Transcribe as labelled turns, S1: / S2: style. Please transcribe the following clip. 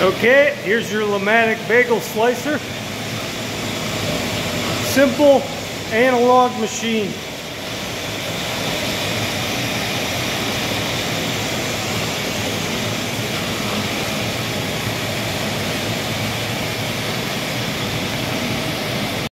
S1: Okay, here's your Lamatic bagel slicer. Simple analog machine.